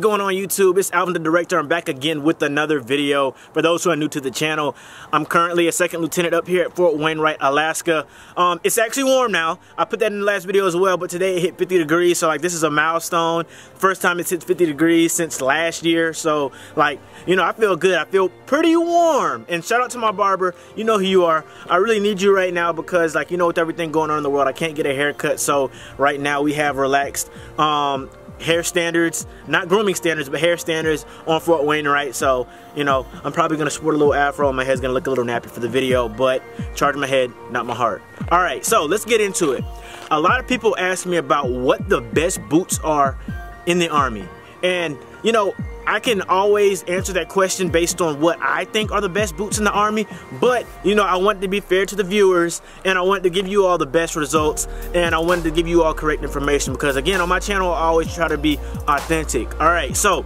Is going on YouTube? It's Alvin the Director. I'm back again with another video. For those who are new to the channel, I'm currently a second lieutenant up here at Fort Wainwright, Alaska. Um, it's actually warm now. I put that in the last video as well, but today it hit 50 degrees, so like this is a milestone. First time it's hit 50 degrees since last year, so like, you know, I feel good. I feel pretty warm. And shout out to my barber. You know who you are. I really need you right now because like, you know, with everything going on in the world, I can't get a haircut, so right now we have relaxed um, hair standards, not grooming standards, but hair standards on Fort Wainwright. So, you know, I'm probably gonna sport a little afro. And my head's gonna look a little nappy for the video, but charge my head, not my heart. All right, so let's get into it. A lot of people ask me about what the best boots are in the Army. And, you know, I can always answer that question based on what I think are the best boots in the Army, but you know, I want to be fair to the viewers and I want to give you all the best results and I wanted to give you all correct information because again, on my channel, I always try to be authentic. All right, so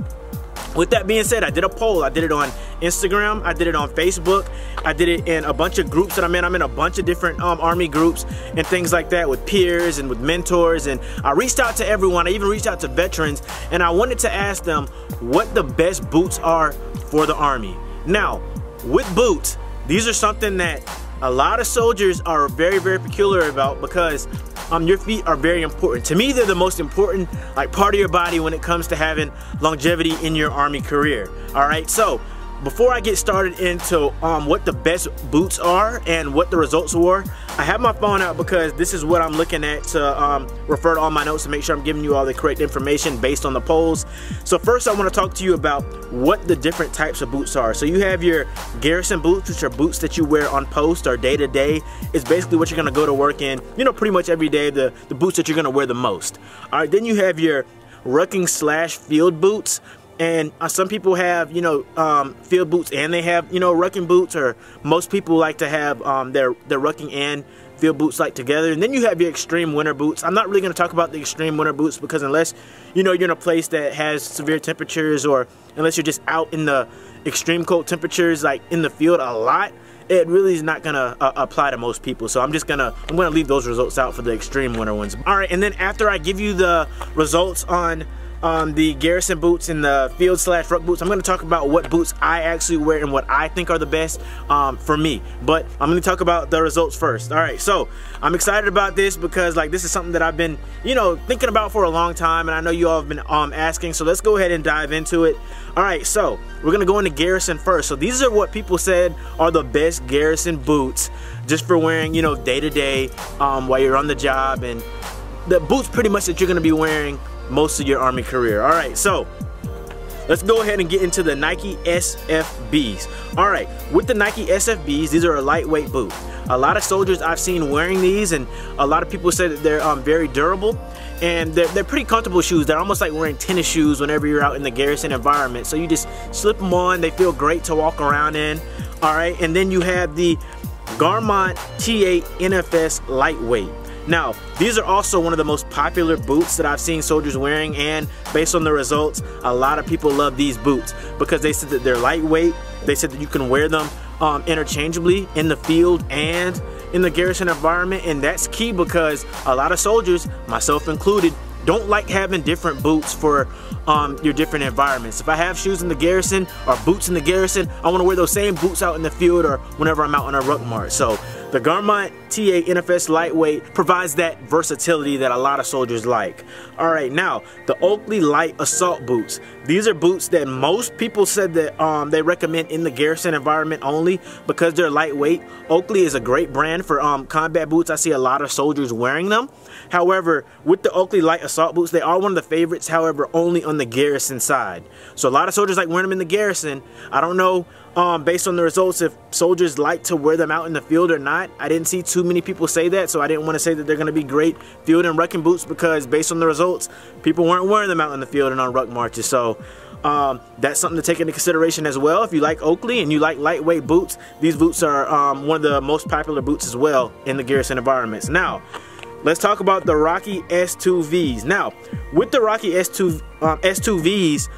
with that being said, I did a poll. I did it on Instagram. I did it on Facebook. I did it in a bunch of groups that I'm in. I'm in a bunch of different um, Army groups and things like that with peers and with mentors. And I reached out to everyone. I even reached out to veterans and I wanted to ask them what the best boots are for the Army. Now, with boots, these are something that a lot of soldiers are very, very peculiar about because um, your feet are very important. To me, they're the most important like part of your body when it comes to having longevity in your Army career. All right, so before I get started into um, what the best boots are and what the results were, I have my phone out because this is what I'm looking at to um, refer to all my notes to make sure I'm giving you all the correct information based on the polls. So first I want to talk to you about what the different types of boots are. So you have your garrison boots, which are boots that you wear on post or day to day. It's basically what you're going to go to work in, you know, pretty much every day, the, the boots that you're going to wear the most. All right, then you have your rucking slash field boots and uh, some people have you know um, field boots and they have you know rucking boots or most people like to have um, their their rucking and field boots like together. And then you have your extreme winter boots. I'm not really going to talk about the extreme winter boots because unless you know you're in a place that has severe temperatures or unless you're just out in the extreme cold temperatures like in the field a lot it really is not gonna uh, apply to most people. So I'm just gonna I'm gonna leave those results out for the extreme winter ones. All right and then after I give you the results on um, the Garrison boots and the field slash ruck boots. I'm going to talk about what boots I actually wear and what I think are the best um, for me. But I'm going to talk about the results first. All right, so I'm excited about this because like this is something that I've been, you know, thinking about for a long time, and I know you all have been um, asking. So let's go ahead and dive into it. All right, so we're gonna go into Garrison first. So these are what people said are the best Garrison boots, just for wearing, you know, day to day um, while you're on the job, and the boots pretty much that you're gonna be wearing most of your Army career. All right, so let's go ahead and get into the Nike SFBs. All right, with the Nike SFBs, these are a lightweight boot. A lot of soldiers I've seen wearing these and a lot of people say that they're um, very durable and they're, they're pretty comfortable shoes. They're almost like wearing tennis shoes whenever you're out in the garrison environment. So you just slip them on, they feel great to walk around in. All right, and then you have the Garmont T8 NFS Lightweight. Now, these are also one of the most popular boots that I've seen soldiers wearing and based on the results, a lot of people love these boots because they said that they're lightweight, they said that you can wear them um, interchangeably in the field and in the garrison environment and that's key because a lot of soldiers, myself included, don't like having different boots for um, your different environments. If I have shoes in the garrison or boots in the garrison, I want to wear those same boots out in the field or whenever I'm out on a ruck march. So the Garmont T8 NFS Lightweight provides that versatility that a lot of soldiers like. All right, now the Oakley Light Assault Boots. These are boots that most people said that um, they recommend in the garrison environment only because they're lightweight. Oakley is a great brand for um, combat boots. I see a lot of soldiers wearing them. However, with the Oakley Light Assault Boots, they are one of the favorites, however, only on the garrison side. So a lot of soldiers like wearing them in the garrison. I don't know um, based on the results if soldiers like to wear them out in the field or not. I didn't see too many people say that, so I didn't want to say that they're going to be great field and rucking boots because based on the results, people weren't wearing them out in the field and on ruck marches. So um, that's something to take into consideration as well. If you like Oakley and you like lightweight boots, these boots are um, one of the most popular boots as well in the garrison environments. Now, let's talk about the Rocky S2Vs. Now, with the Rocky S2 um, S2Vs,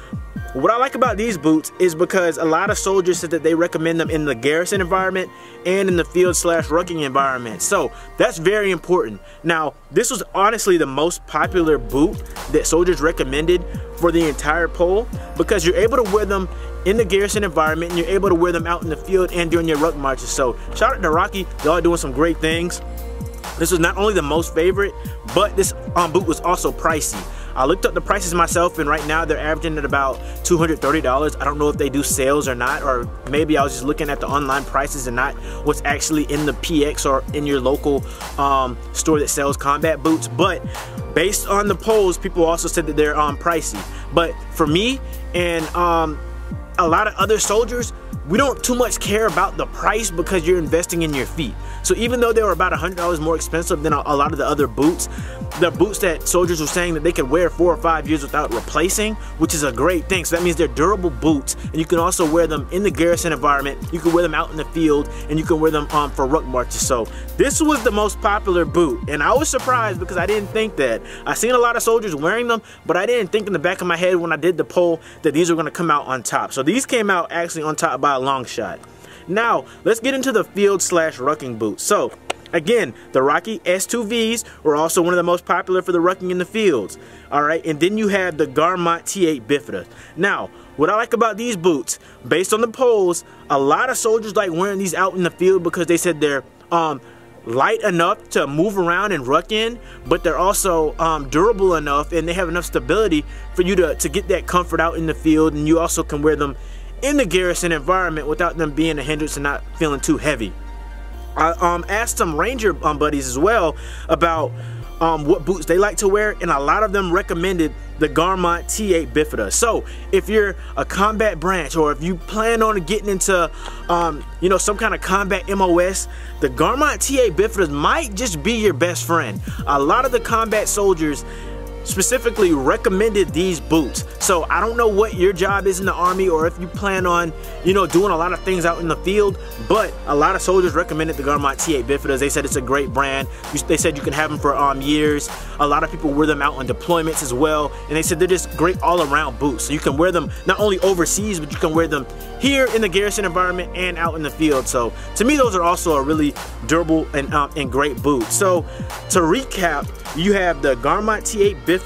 what I like about these boots is because a lot of soldiers said that they recommend them in the garrison environment and in the field slash rucking environment. So that's very important. Now, this was honestly the most popular boot that soldiers recommended for the entire poll because you're able to wear them in the garrison environment and you're able to wear them out in the field and during your ruck marches. So shout out to Rocky, y'all doing some great things. This was not only the most favorite, but this um, boot was also pricey. I looked up the prices myself and right now they're averaging at about $230. I don't know if they do sales or not or maybe I was just looking at the online prices and not what's actually in the PX or in your local um, store that sells combat boots. But based on the polls, people also said that they're um, pricey. But for me and um, a lot of other soldiers, we don't too much care about the price because you're investing in your feet. So even though they were about $100 more expensive than a, a, lot of the other boots, the boots that soldiers were saying that they could wear four or five years without replacing, which is a great thing. So that means they're durable boots and you can also wear them in the garrison environment. You can wear them out in the field and you can wear them um, for ruck marches. So this was the most popular boot and I was surprised because I didn't think that. I seen a lot of soldiers wearing them, but I didn't think in the back of my head when I did the poll that these were gonna come out on top. So these came out actually on top by a long shot. Now, let's get into the field slash rucking boots. So, again, the Rocky S2Vs were also one of the most popular for the rucking in the fields. All right, and then you have the Garmont T8 Bifida. Now, what I like about these boots, based on the polls, a lot of soldiers like wearing these out in the field because they said they're um, light enough to move around and ruck in, but they're also um, durable enough and they have enough stability for you to, to get that comfort out in the field and you also can wear them in the garrison environment without them being a hindrance and not feeling too heavy. I um, asked some ranger um, buddies as well about um, what boots they like to wear and a lot of them recommended the Garmont T8 Bifida. So if you're a combat branch or if you plan on getting into um, you know some kind of combat MOS, the Garmont T8 Bifidas might just be your best friend. A lot of the combat soldiers specifically recommended these boots. So I don't know what your job is in the army or if you plan on, you know, doing a lot of things out in the field, but a lot of soldiers recommended the Garmont T8 Bifidas. They said it's a great brand. They said you can have them for um, years. A lot of people wear them out on deployments as well. And they said they're just great all around boots. So you can wear them not only overseas, but you can wear them here in the garrison environment and out in the field. So to me, those are also a really durable and, um, and great boot. So to recap, you have the Garmont T8 Bifidas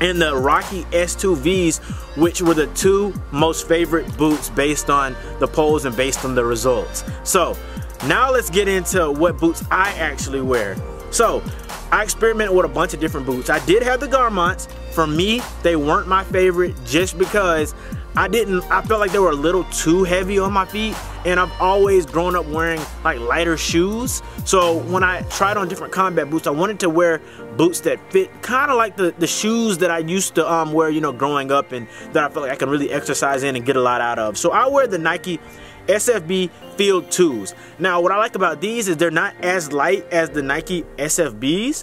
and the Rocky S2Vs, which were the two most favorite boots based on the polls and based on the results. So now let's get into what boots I actually wear. So I experimented with a bunch of different boots. I did have the Garmonts. For me, they weren't my favorite just because I didn't, I felt like they were a little too heavy on my feet and I've always grown up wearing like lighter shoes. So when I tried on different combat boots, I wanted to wear boots that fit kind of like the, the shoes that I used to um, wear, you know, growing up and that I felt like I can really exercise in and get a lot out of. So I wear the Nike SFB Field 2s. Now what I like about these is they're not as light as the Nike SFBs,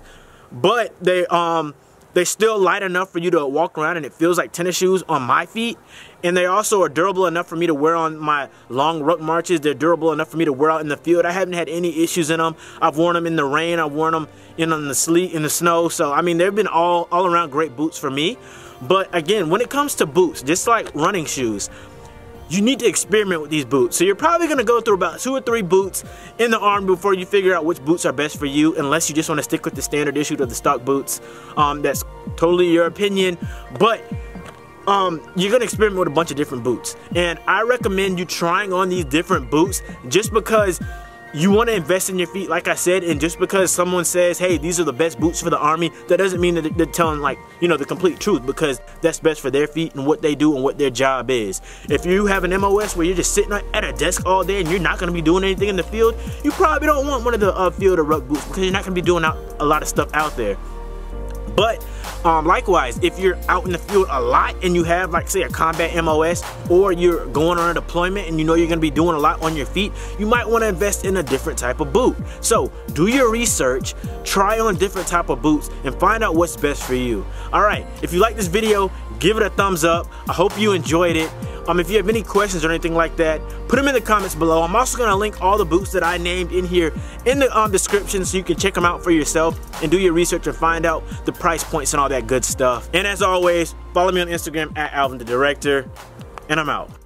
but they um they're still light enough for you to walk around and it feels like tennis shoes on my feet. And they also are durable enough for me to wear on my long ruck marches. They're durable enough for me to wear out in the field. I haven't had any issues in them. I've worn them in the rain. I've worn them in on the sleet, in the snow. So, I mean, they've been all, all around great boots for me. But again, when it comes to boots, just like running shoes, you need to experiment with these boots. So you're probably gonna go through about two or three boots in the arm before you figure out which boots are best for you, unless you just wanna stick with the standard issue of the stock boots. Um, that's totally your opinion, but um, you're gonna experiment with a bunch of different boots. And I recommend you trying on these different boots just because you want to invest in your feet like i said and just because someone says hey these are the best boots for the army that doesn't mean that they're telling like you know the complete truth because that's best for their feet and what they do and what their job is. If you have an mos where you're just sitting at a desk all day and you're not going to be doing anything in the field you probably don't want one of the uh, field or ruck boots because you're not going to be doing a lot of stuff out there. But um, likewise, if you're out in the field a lot and you have like say a combat MOS or you're going on a deployment and you know you're gonna be doing a lot on your feet, you might wanna invest in a different type of boot. So do your research, try on different type of boots and find out what's best for you. All right, if you like this video, give it a thumbs up. I hope you enjoyed it. Um, if you have any questions or anything like that, put them in the comments below. I'm also gonna link all the boots that I named in here in the um, description so you can check them out for yourself and do your research and find out the price points and all that good stuff. And as always, follow me on Instagram at Alvin the Director, and I'm out.